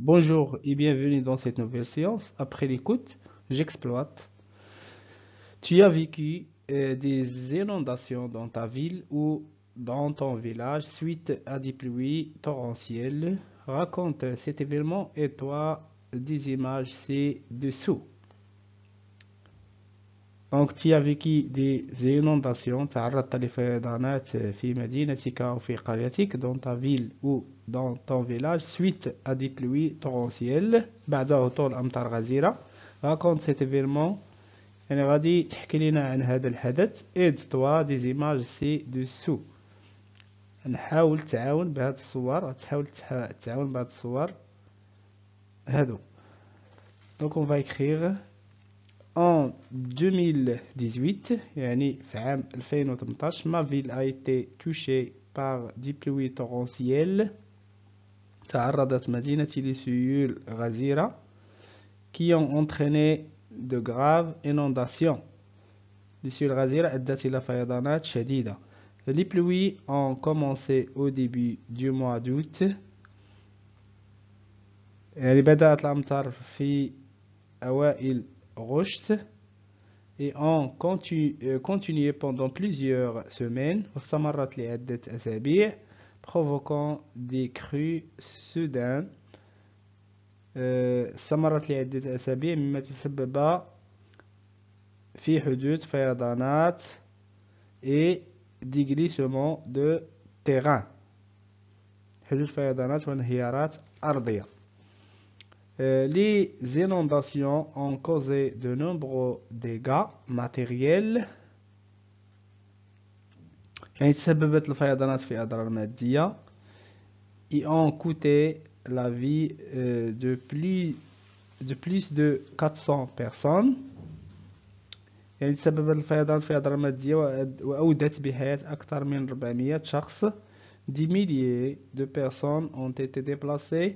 Bonjour et bienvenue dans cette nouvelle séance. Après l'écoute, j'exploite. Tu as vécu euh, des inondations dans ta ville ou dans ton village suite à des pluies torrentielles. Raconte cet événement et toi des images ci-dessous. دونك تيافيكي دي زينونداسيون تعرضت لفيضانات في مدينتك أو في قريتك دون تا فيل أو دون طون فيلاج سويت أ دي بلوي تورونسييل بعد هطول أمطار غزيرة. راكونت سيت ايفينمون يعني غادي تحكي لنا عن هذا الحدث. ايد توا دي زيماج سي دو سو نحاول تعاون بهاد الصور. تحاول تعاون بهاد الصور. هادو. دونك اون فا اكريغ en 2018 يعني في عام 2018 ma ville a été touchée par des pluies torrentielles تعرضت مدينتي لسيول غزيرة qui ont entraîné de graves inondations لسيول غزيرة أدت إلى فيضانات شديدة Les pluies ont commencé au début du mois d'août يعني بدأت الأمطار في أوائل غشت et ont continué pendant plusieurs semaines واستمرت لعدة أسابيع provoquant des crues soudains استمرت لعدة أسابيع مما تسبب في حدوث فيضانات et des glissements de terrain حدوث فيضانات وانهيارات أرضية les inondations ont causé de nombreux dégâts matériels يعني تسببت الفيضانات في أضرار مادية et ont coûté la vie de plus de plus de 400 personnes يعني تسببت الفيضانات في أضرار مادية وأودت بحياة أكثر من 400 شخص des milliers de personnes ont été déplacées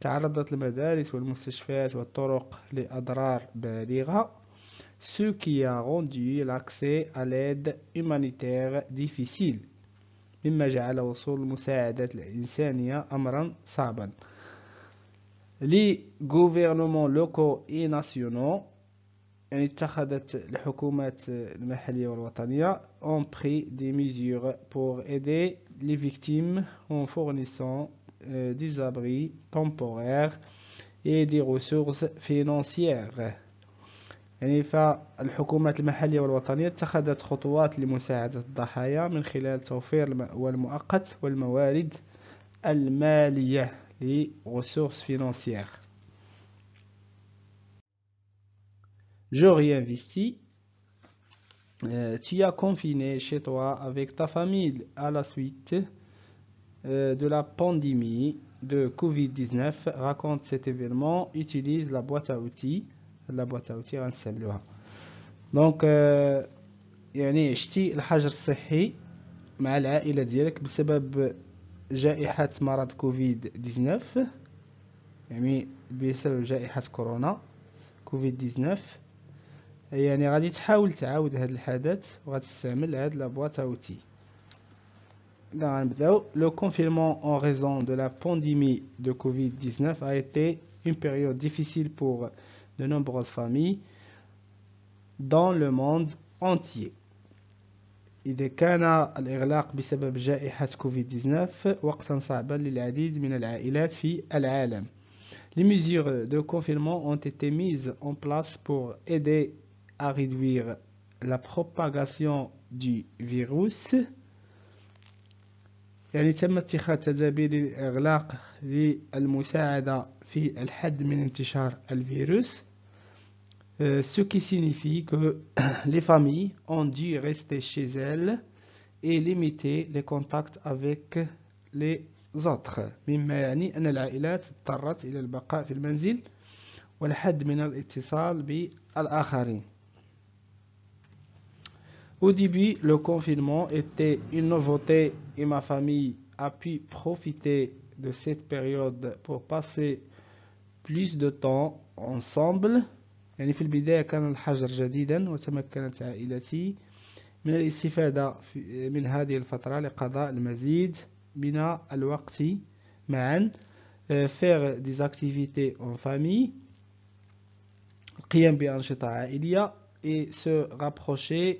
تعرضت المدارس والمستشفيات والطرق لأضرار بالغة ce qui a rendu l'accès à l'aide humanitaire difficile مما جعل وصول المساعدات الإنسانية أمرا صعبا Les gouvernements locaux et nationaux يعني اتخذت الحكومات المحلية والوطنية ont pris des mesures pour aider les victimes en fournissant des abris temporaires et des ressources financières يعني فالحكومات المحلية والوطنية اتخذت خطوات لمساعدة الضحايا من خلال توفير المأوى المؤقت والموارد المالية les ressources financières. Je réinvestis. Euh, tu as confiné chez toi avec ta famille à la suite euh, de la pandémie de Covid-19. Raconte cet événement. Utilise la boîte à outils. La boîte à outils غنستعملوها. Donc euh, يعني عشتي الحجر الصحي مع العائلة ديالك بسبب جائحة مرض كوفيد 19 يعني بسبب جائحة كورونا كوفيد 19 يعني غادي تحاول تعاود هذا الحدث وغادي تستعمل هاد لابواط اوتي غنبداو لو confinement en raison de la pandémie de Covid-19 a été une période difficile pour de nombreuses familles dans le monde entier إذا كان الإغلاق بسبب جائحة كوفيد-19 وقتا صعبا للعديد من العائلات في العالم. Les mesures de confinement ont été mises en place pour aider à réduire la propagation du virus. يعني تم اتخاذ تدابير الإغلاق للمساعدة في الحد من انتشار الفيروس. Euh, ce qui signifie que les familles ont dû rester chez elles et limiter les contacts avec les autres مما يعني أن العائلات اضطرت إلى البقاء في المنزل والحد من الاتصال بالآخرين Au début, le confinement était une nouveauté et ma famille a pu profiter de cette période pour passer plus de temps ensemble يعني في البداية كان الحجر جديدا وتمكنت عائلتي من الاستفادة من هذه الفترة لقضاء المزيد من الوقت معا faire des activités en famille القيام بأنشطة عائلية et se rapprocher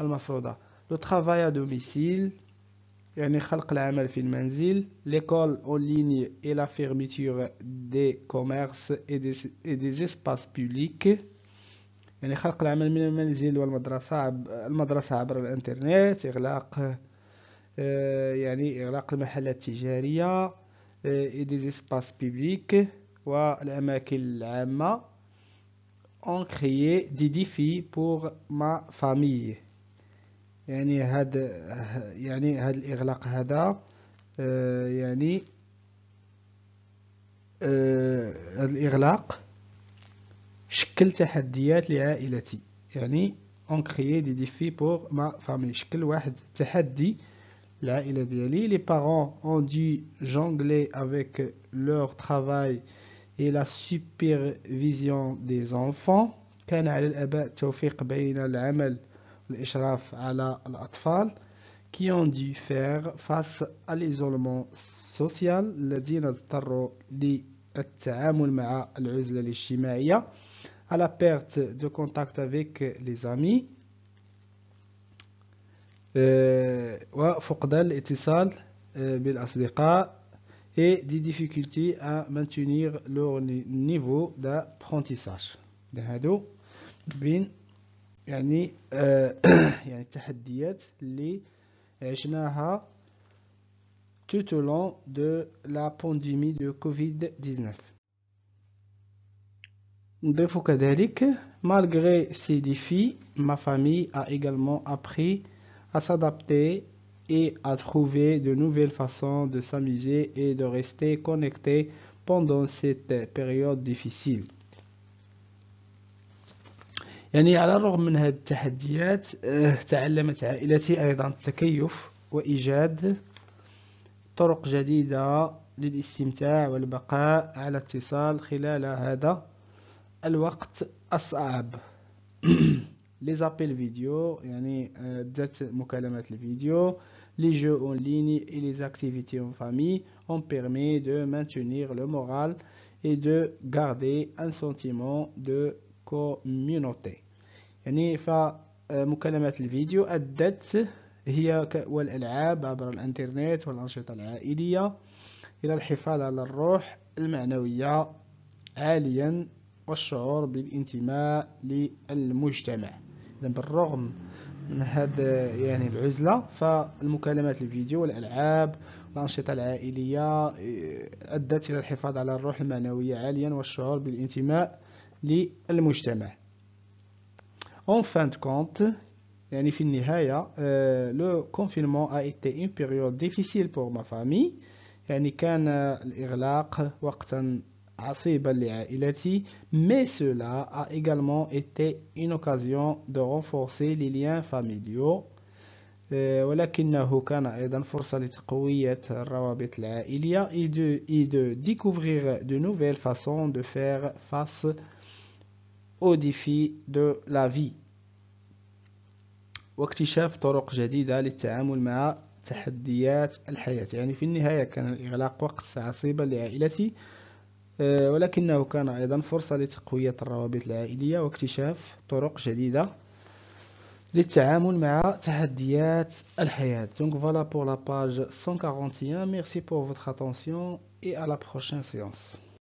المفروضة le travail à domicile يعني خلق العمل في المنزل l'école en ligne et la fermeture des commerces et des, et des espaces publics يعني خلق العمل من المنزل والمدرسة المدرسة عبر الانترنت إغلاق يعني إغلاق المحلات التجارية et des espaces publics والأماكن العامة ont créé des défis pour ma famille يعني هاد يعني هاد الإغلاق هذا آه يعني آه الإغلاق شكل تحديات لعائلتي. يعني اون كريي دي ديفي بور ما فامي شكل واحد التحدي العائلة ديالي. لي بارون اون دي جونغلي افيك لور ترافاي اي لا سوبرفيزيون دي زونفون كان على الأباء التوفيق بين العمل l'Ishraf ala al-Atfal, qui ont dû faire face à l'isolement social, à la perte de contact avec les amis, euh, euh, et des difficultés à maintenir leur niveau d'apprentissage. يعني يعني التحديات اللي عشناها tout au long de la pandémie de Covid-19 نضيف كذلك malgré ces défis ma famille a également appris à s'adapter et à trouver de nouvelles façons de s'amuser et de rester connecté pendant cette période difficile يعني على الرغم من هذه التحديات تعلمت عائلتي أيضا التكيف وإيجاد طرق جديدة للاستمتاع والبقاء على اتصال خلال هذا الوقت الصعب les appels vidéo يعني ذات مكالمات الفيديو les jeux en ligne et les activités en famille ont permis de maintenir le moral et de garder un sentiment de communauté يعني فمكالمات الفيديو أدت هي والألعاب عبر الإنترنت والأنشطة العائلية إلى الحفاظ على الروح المعنوية عاليا والشعور بالانتماء للمجتمع. بالرغم من هذا يعني العزلة فالمكالمات الفيديو والألعاب الأنشطة العائلية أدت إلى الحفاظ على الروح المعنوية عاليا والشعور بالانتماء للمجتمع En fin de compte, يعني في النهاية le confinement a été une période difficile pour ma famille يعني كان الإغلاق وقتا عصيبا لعائلتي mais cela a également été une occasion de renforcer les liens familiaux ولكنه كان أيضا فرصة لتقوية الروابط العائلية et de, et de découvrir de nouvelles façons de faire face aux défis de la vie واكتشاف طرق جديدة للتعامل مع تحديات الحياة يعني في النهاية كان الإغلاق وقت عصيبا لعائلتي ولكنه كان أيضا فرصة لتقوية الروابط العائلية واكتشاف طرق جديدة للتعامل مع تحديات الحياة. Donc voilà pour la page 141. Merci pour votre attention et à la prochaine séance.